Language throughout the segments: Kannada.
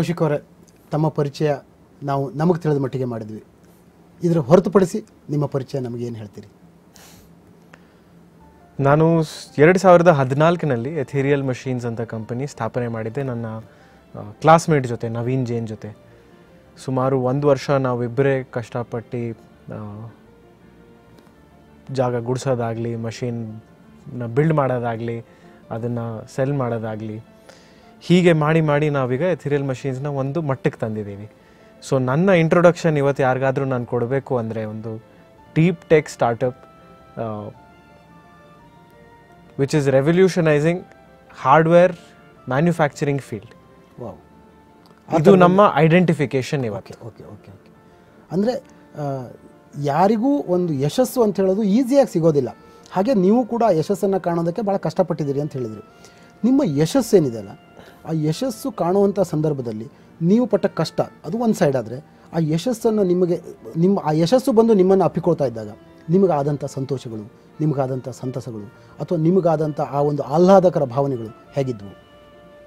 ಕೌಶಿಕ್ ತಮ್ಮ ಪರಿಚಯ ನಾವು ನಮಗೆ ತಿಳಿದ ಮಟ್ಟಿಗೆ ಮಾಡಿದ್ವಿ. ಇದರ ಹೊರತುಪಡಿಸಿ ನಿಮ್ಮ ಪರಿಚಯ ನಮಗೆ ಏನು ಹೇಳ್ತೀರಿ? ನಾನು ಎರಡು ಸಾವಿರದ ಹದಿನಾಲ್ಕಿನಲ್ಲಿ ಎಥೇರಿಯಲ್ ಮಷೀನ್ಸ್ ಅಂತ ಕಂಪನಿ ಸ್ಥಾಪನೆ ಮಾಡಿದ್ದೆ. ನನ್ನ ಕ್ಲಾಸ್ಮೇಟ್ ಜೊತೆ, ನವೀನ್ ಜೈನ್ ಜೊತೆ. ಸುಮಾರು ಒಂದು ವರ್ಷ ನಾವಿಬ್ಬರೇ ಕಷ್ಟಪಟ್ಟು ಜಾಗ ಗುಡಿಸೋದಾಗಲಿ ಮಷೀನ್ನ ಬಿಲ್ಡ್ ಮಾಡೋದಾಗಲಿ, ಅದನ್ನು ಸೆಲ್ ಮಾಡೋದಾಗಲಿ ಹೀಗೆ ಮಾಡಿ ಮಾಡಿ ನಾವೀಗ ಎಥಿರಿಯಲ್ ಮಷೀನ್ಸ್ನ ಒಂದು ಮಟ್ಟಕ್ಕೆ ತಂದಿದ್ದೀವಿ. ಸೊ ನನ್ನ ಇಂಟ್ರೊಡಕ್ಷನ್ ಇವತ್ತು ಯಾರಿಗಾದರೂ ನಾನು ಕೊಡಬೇಕು ಅಂದರೆ ಒಂದು deep tech startup which is revolutionising hardware manufacturing field ಇದು ನಮ್ಮ ಐಡೆಂಟಿಫಿಕೇಶನ್ ಇವತ್ತು. ಓಕೆ ಓಕೆ ಓಕೆ ಅಂದರೆ ಯಾರಿಗೂ ಒಂದು ಯಶಸ್ಸು ಅಂತ ಹೇಳೋದು ಈಸಿಯಾಗಿ ಸಿಗೋದಿಲ್ಲ. ಹಾಗೆ ನೀವು ಕೂಡ ಯಶಸ್ಸನ್ನು ಕಾಣೋದಕ್ಕೆ ಭಾಳ ಕಷ್ಟಪಟ್ಟಿದ್ದೀರಿ ಅಂತ ಹೇಳಿದ್ರಿ. ನಿಮ್ಮ ಯಶಸ್ಸೇನಿದೆ ಅಲ್ಲ? ಆ ಯಶಸ್ಸು ಕಾಣುವಂಥ ಸಂದರ್ಭದಲ್ಲಿ ನೀವು ಪಟ್ಟ ಕಷ್ಟ, ಅದು ಒಂದು ಸೈಡ್ ಆದರೆ ಆ ಯಶಸ್ಸನ್ನು ನಿಮಗೆ, ನಿಮ್ಮ, ಆ ಯಶಸ್ಸು ಬಂದು ನಿಮ್ಮನ್ನು ಅಪ್ಪಿಕೊಳ್ತಾ ಇದ್ದಾಗ ನಿಮಗಾದಂಥ ಸಂತೋಷಗಳು ನಿಮಗಾದಂಥ ಸಂತಸಗಳು, ಅಥವಾ ನಿಮಗಾದಂಥ ಆ ಒಂದು ಆಹ್ಲಾದಕರ ಭಾವನೆಗಳು ಹೇಗಿದ್ವು?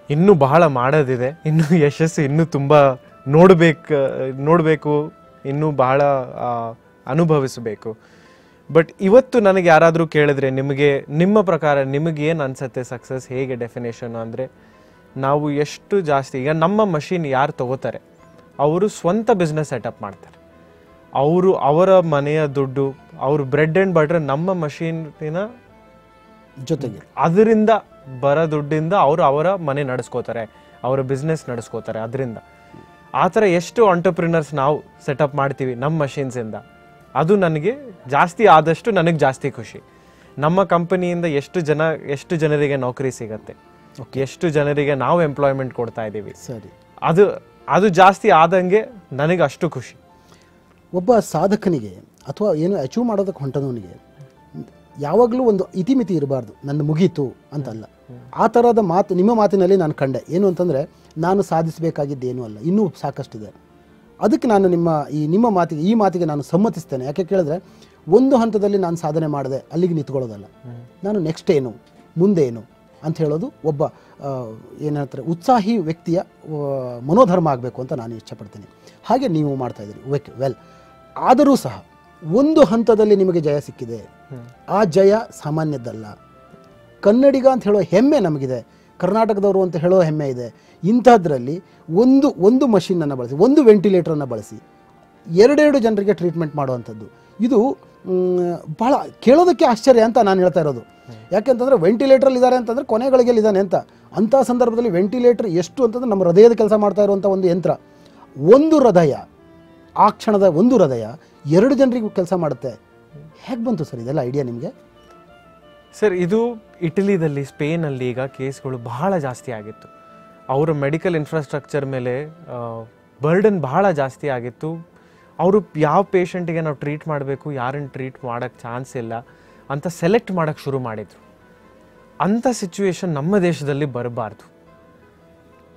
ಇನ್ನೂ ಬಹಳ ಮಾಡೋದಿದೆ. ಇನ್ನೂ ಯಶಸ್ಸು ಇನ್ನೂ ತುಂಬ ನೋಡಬೇಕು ನೋಡಬೇಕು, ಇನ್ನೂ ಬಹಳ ಅನುಭವಿಸಬೇಕು. ಬಟ್ ಇವತ್ತು ನನಗೆ ಯಾರಾದರೂ ಕೇಳಿದ್ರೆ ನಿಮಗೆ, ನಿಮ್ಮ ಪ್ರಕಾರ ನಿಮಗೇನು ಅನ್ಸುತ್ತೆ ಸಕ್ಸಸ್? ಹೇಗೆ ಡೆಫಿನೇಷನ್ ಅಂದರೆ ನಾವು ಎಷ್ಟು ಜಾಸ್ತಿ ಈಗ ನಮ್ಮ ಮಷೀನ್ ಯಾರು ತಗೋತಾರೆ? ಅವರು ಸ್ವಂತ ಬಿಸ್ನೆಸ್ ಸೆಟಪ್ ಮಾಡ್ತಾರೆ. ಅವರು ಅವರ ಮನೆಯ ದುಡ್ಡು ಅವರು ಬ್ರೆಡ್ ಆ್ಯಂಡ್ ಬಟ್ರ್ ನಮ್ಮ ಮಷೀನಿನ ಜೊತೆಗೆ. ಅದರಿಂದ ಬರೋ ದುಡ್ಡಿಂದ ಅವರು ಅವರ ಮನೆ ನಡೆಸ್ಕೋತಾರೆ ಅವರ ಬಿಸ್ನೆಸ್ ನಡೆಸ್ಕೋತಾರೆ ಅದರಿಂದ. ಆ ಥರ ಎಷ್ಟು ಆಂಟರ್ಪ್ರಿನರ್ಸ್ ನಾವು ಸೆಟಪ್ ಮಾಡ್ತೀವಿ ನಮ್ಮ ಮಷೀನ್ಸಿಂದ ಅದು ನನಗೆ ಜಾಸ್ತಿ ಆದಷ್ಟು ನನಗೆ ಜಾಸ್ತಿ ಖುಷಿ. ನಮ್ಮ ಕಂಪನಿಯಿಂದ ಎಷ್ಟು ಜನ ಎಷ್ಟು ಜನರಿಗೆ ನೌಕರಿ ಸಿಗತ್ತೆ? ಎಷ್ಟು ಜನರಿಗೆ ನಾವು ಎಂಪ್ಲಾಯ್ಮೆಂಟ್ ಕೊಡ್ತಾ ಇದ್ದೀವಿ. ಸರಿ. ಅದು ಅದು ಜಾಸ್ತಿ ಆದಂಗೆ ನನಗೆ ಅಷ್ಟು ಖುಷಿ. ಒಬ್ಬ ಸಾಧಕನಿಗೆ ಅಥವಾ ಏನು ಅಚೀವ್ ಮಾಡೋದಕ್ಕೆ ಹೊಂಟದವನಿಗೆ ಯಾವಾಗಲೂ ಒಂದು ಇತಿಮಿತಿ ಇರಬಾರ್ದು. ನನ್ನ ಮುಗೀತು ಅಂತಲ್ಲ. ಆ ಥರದ ಮಾತು ನಿಮ್ಮ ಮಾತಿನಲ್ಲಿ ನಾನು ಕಂಡೆ. ಏನು ಅಂತಂದರೆ ನಾನು ಸಾಧಿಸಬೇಕಾಗಿದ್ದೇನೂ ಅಲ್ಲ. ಇನ್ನೂ ಸಾಕಷ್ಟಿದೆ. ಅದಕ್ಕೆ ನಾನು ನಿಮ್ಮ ಈ ನಿಮ್ಮ ಮಾತಿಗೆ ಈ ಮಾತಿಗೆ ನಾನು ಸಮ್ಮತಿಸ್ತೇನೆ. ಯಾಕೆ ಕೇಳಿದ್ರೆ ಒಂದು ಹಂತದಲ್ಲಿ ನಾನು ಸಾಧನೆ ಮಾಡಿದೆ ಅಲ್ಲಿಗೆ ನಿಂತ್ಕೊಳ್ಳೋದಲ್ಲ. ನಾನು ನೆಕ್ಸ್ಟ್ ಏನು ಮುಂದೆ ಏನು ಅಂತ ಹೇಳೋದು ಒಬ್ಬ ಏನು ಹೇಳ್ತಾರೆ ಉತ್ಸಾಹಿ ವ್ಯಕ್ತಿಯ ಮನೋಧರ್ಮ ಆಗಬೇಕು ಅಂತ ನಾನು ಇಷ್ಟಪಡ್ತೀನಿ. ಹಾಗೆ ನೀವು ಮಾಡ್ತಾ ಇದ್ದೀರಿ. ಓಕೆ ವೆಲ್ ಆದರೂ ಸಹ ಒಂದು ಹಂತದಲ್ಲಿ ನಿಮಗೆ ಜಯ ಸಿಕ್ಕಿದೆ. ಆ ಜಯ ಸಾಮಾನ್ಯದ್ದಲ್ಲ. ಕನ್ನಡಿಗ ಅಂತ ಹೇಳೋ ಹೆಮ್ಮೆ ನಮಗಿದೆ. ಕರ್ನಾಟಕದವರು ಅಂತ ಹೇಳೋ ಹೆಮ್ಮೆ ಇದೆ. ಇಂಥದ್ರಲ್ಲಿ ಒಂದು ಒಂದು ಮಷಿನನ್ನು ಬಳಸಿ, ಒಂದು ವೆಂಟಿಲೇಟರನ್ನು ಬಳಸಿ, ಎರಡೆರಡು ಜನರಿಗೆ ಟ್ರೀಟ್ಮೆಂಟ್ ಮಾಡುವಂಥದ್ದು. ಇದು ಭಾಳ ಕೇಳೋದಕ್ಕೆ ಆಶ್ಚರ್ಯ ಅಂತ ನಾನು ಹೇಳ್ತಾ ಇರೋದು. ಯಾಕೆಂತಂದರೆ ವೆಂಟಿಲೇಟ್ರಲ್ಲಿ ಇದ್ದಾರೆ ಅಂತಂದರೆ ಕೊನೆಗಳಿಗೆಲ್ಲಿ ಇದ್ದಾನೆ ಅಂತ. ಅಂಥ ಸಂದರ್ಭದಲ್ಲಿ ವೆಂಟಿಲೇಟರ್ ಎಷ್ಟು ಅಂತಂದ್ರೆ ನಮ್ಮ ಹೃದಯದ ಕೆಲಸ ಮಾಡ್ತಾ ಇರುವಂಥ ಒಂದು ಯಂತ್ರ. ಒಂದು ಹೃದಯ, ಆ ಕ್ಷಣದ ಒಂದು ಹೃದಯ ಎರಡು ಜನರಿಗೂ ಕೆಲಸ ಮಾಡುತ್ತೆ. ಹೇಗೆ ಬಂತು ಸರ್ ಇದೆಲ್ಲ ಐಡಿಯಾ ನಿಮಗೆ? ಸರ್, ಇದು ಇಟಲಿದಲ್ಲಿ ಸ್ಪೇನಲ್ಲಿ ಈಗ ಕೇಸ್ಗಳು ಬಹಳ ಜಾಸ್ತಿ ಆಗಿತ್ತು. ಅವರ ಮೆಡಿಕಲ್ ಇನ್ಫ್ರಾಸ್ಟ್ರಕ್ಚರ್ ಮೇಲೆ ಬರ್ಡನ್ ಬಹಳ ಜಾಸ್ತಿ ಆಗಿತ್ತು. ಅವರು ಯಾವ ಪೇಷಂಟಿಗೆ ನಾವು ಟ್ರೀಟ್ ಮಾಡಬೇಕು, ಯಾರನ್ನು ಟ್ರೀಟ್ ಮಾಡೋಕ್ಕೆ ಚಾನ್ಸ್ ಇಲ್ಲ. ಅಂತ ಸೆಲೆಕ್ಟ್ ಮಾಡೋಕ್ಕೆ ಶುರು ಮಾಡಿದರು. ಅಂಥ ಸಿಚುವೇಶನ್ ನಮ್ಮ ದೇಶದಲ್ಲಿ ಬರಬಾರ್ದು.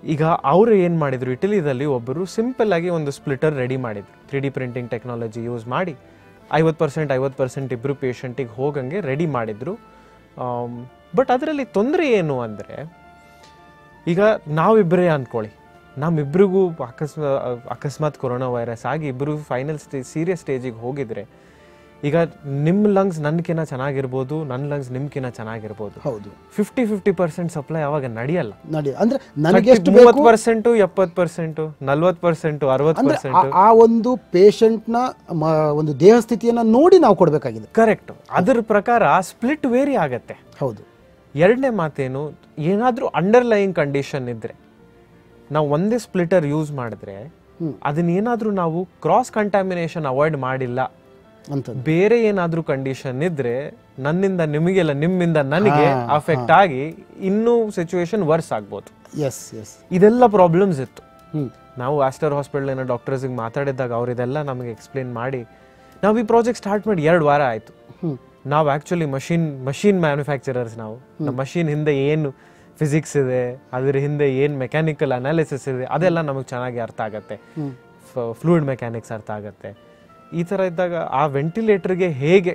ಈಗ ಅವರು ಏನು ಮಾಡಿದರು? ಇಟಲಿದಲ್ಲಿ ಒಬ್ಬರು ಸಿಂಪಲ್ ಆಗಿ ಒಂದು ಸ್ಪ್ಲಿಟರ್ ರೆಡಿ ಮಾಡಿದರು. Three D printing technology use ಮಾಡಿ ಐವತ್ತು ಪರ್ಸೆಂಟ್ ಐವತ್ತು ಪರ್ಸೆಂಟ್ ಇಬ್ಬರು ಪೇಷಂಟಿಗೆ ಹೋಗಂಗೆ ರೆಡಿ ಮಾಡಿದರು. ಬಟ್ ಅದರಲ್ಲಿ ತೊಂದರೆ ಏನು ಅಂದರೆ, ಈಗ ನಾವಿಬ್ಬರೇ ಅಂದ್ಕೊಳ್ಳಿ. ನಮ್ಮಿಬ್ರಿಗೂ ಅಕಸ್ಮಾ, ಅಕಸ್ಮಾತ್ ಕೊರೋನಾ ವೈರಸ್ ಆಗಿ ಇಬ್ಬರು ಫೈನಲ್ ಸ್ಟೇಜ್ ಸೀರಿಯಸ್ ಸ್ಟೇಜಿಗೆ ಹೋಗಿದ್ರೆ ಈಗ ನಿಮ್ಮ ಲಂಗ್ಸ್ ನನ್ಕಿನ್ನ ಚೆನ್ನಾಗಿರ್ಬೋದು ನನ್ನ ಲಂಗ್ಸ್ ನಿಮ್ಕಿನ್ನ ಚೆನ್ನಾಗಿರ್ಬೋದು. ಹೌದು. ಫಿಫ್ಟಿ ಫಿಫ್ಟಿ ಪರ್ಸೆಂಟ್ ಸಪ್ಲೈ ಅವಾಗ ನಡೆಯಲ್ಲ. ನಡಿ ಅಂದ್ರೆ ನನಗೆ ಎಷ್ಟು ಮೂವತ್ತು ಪರ್ಸೆಂಟು ಎಪ್ಪತ್ತು ಪರ್ಸೆಂಟು ನಲ್ವತ್ತು ಪರ್ಸೆಂಟು ಅರವತ್ತು ಪರ್ಸೆಂಟ್ ಆ- ಒಂದು ಪೇಷಂಟ್ನ ಒಂದು ದೇಹ ಸ್ಥಿತಿಯನ್ನ ನೋಡಿ ನಾವು ಕೊಡಬೇಕಾಗಿದೆ. ಕರೆಕ್ಟ್ ಅದ್ರ ಪ್ರಕಾರ ಸ್ಪ್ಲಿಟ್ ವೇರಿ ಆಗತ್ತೆ. ಹೌದು. ಎರಡನೇ ಮಾತೇನು ಏನಾದರೂ ಅಂಡರ್ಲೈಯಿಂಗ್ ಕಂಡೀಷನ್ ಇದ್ರೆ ನಾವು ಒಂದೇ ಸ್ಪ್ಲಿಟರ್ ಯೂಸ್ ಮಾಡಿದ್ರೆ. ಅದನ್ನ ಏನಾದರೂ ನಾವು ಕ್ರಾಸ್ ಕಂಟಾಮಿನೇಷನ್ ಅವಾಯ್ಡ್ ಮಾಡಿಲ್ಲ ಅಂತದ್ದು. ಬೇರೆ ಏನಾದ್ರೂ ಕಂಡೀಷನ್ ಇದ್ರೆ ನನ್ನಿಂದ ನಿಮಗೆಲ್ಲ ನಿಮ್ಮಿಂದ ನನಗೆ ಅಫೆಕ್ಟ್ ಆಗಿ ಇನ್ನೂ ಸಿಚುವೇಶನ್ ವರ್ಸ್ ಆಗ್ಬೋದು. ಎಸ್ ಎಸ್ ಇದೆಲ್ಲ ಪ್ರಾಬ್ಲಮ್ಸ್ ಇತ್ತು. ನಾವು ಆಸ್ಟರ್ ಹಾಸ್ಪಿಟಲ್ ಏನೋ ಡಾಕ್ಟರ್ಸಿಗೆ ಮಾತಾಡಿದಾಗ ಅವ್ರು ಇದೆಲ್ಲ ನಮಗೆ ಎಕ್ಸ್ಪ್ಲೇನ್ ಮಾಡಿ ನಾವು ಈ ಪ್ರಾಜೆಕ್ಟ್ ಸ್ಟಾರ್ಟ್ ಮಾಡಿ ಎರಡು ವಾರ ಆಯಿತು. ನಾವು ಆ್ಯಕ್ಚುಲಿ ಮಷಿನ್ ಮಷಿನ್ ಮ್ಯಾನುಫ್ಯಾಕ್ಚರರ್ಸ್ ನಾವು. ನಮ್ಮ ಮಷಿನ್ ಹಿಂದೆ ಏನು ಫಿಸಿಕ್ಸ್ ಇದೆ ಅದ್ರ ಹಿಂದೆ ಏನು ಮೆಕ್ಯಾನಿಕಲ್ ಅನಾಲಿಸಿಸ್ ಇದೆ ಅದೆಲ್ಲ ನಮಗೆ ಚೆನ್ನಾಗಿ ಅರ್ಥ ಆಗತ್ತೆ. ಫ್ಲೂಯಿಡ್ ಮೆಕ್ಯಾನಿಕ್ಸ್ ಅರ್ಥ ಆಗತ್ತೆ. ಈ ಥರ ಇದ್ದಾಗ ಆ ವೆಂಟಿಲೇಟರ್ಗೆ ಹೇಗೆ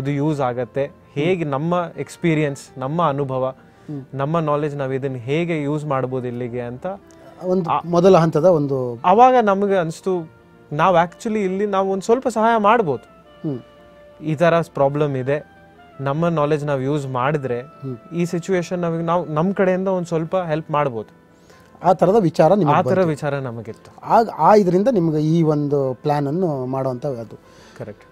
ಇದು ಯೂಸ್ ಆಗತ್ತೆ ಹೇಗೆ ನಮ್ಮ ಎಕ್ಸ್ಪೀರಿಯನ್ಸ್ ನಮ್ಮ ಅನುಭವ ನಮ್ಮ ನಾಲೆಜ್ ನಾವು ಇದನ್ನು ಹೇಗೆ ಯೂಸ್ ಮಾಡ್ಬೋದು ಇಲ್ಲಿಗೆ ಅಂತ ಒಂದು ಮೊದಲ ಹಂತದ ಒಂದು ಅವಾಗ ನಮಗೆ ಅನಿಸ್ತು ನಾವು ಆ್ಯಕ್ಚುಲಿ ಇಲ್ಲಿ ನಾವು ಒಂದು ಸ್ವಲ್ಪ ಸಹಾಯ ಮಾಡ್ಬೋದು. ಈ ಥರ ಪ್ರಾಬ್ಲಮ್ ಇದೆ ನಮ್ಮ ನಾಲೆಜ್ ನಾವು ಯೂಸ್ ಮಾಡಿದ್ರೆ ಈ ಸಿಚುವೇಶನ್ ನಮಗೆ ನಾವು ನಮ್ಮ ಕಡೆಯಿಂದ ಒಂದು ಸ್ವಲ್ಪ ಹೆಲ್ಪ್ ಮಾಡ್ಬೋದು. ಆ ಥರದ ವಿಚಾರ ಆ ನಿಮಗೆ ಥರ ವಿಚಾರ ನಮಗಿತ್ತು. ಆಗ ಆ ಇದರಿಂದ ನಿಮ್ಗೆ ಈ ಒಂದು ಪ್ಲ್ಯಾನನ್ನು ಮಾಡುವಂಥ ಅದು ಕರೆಕ್ಟ್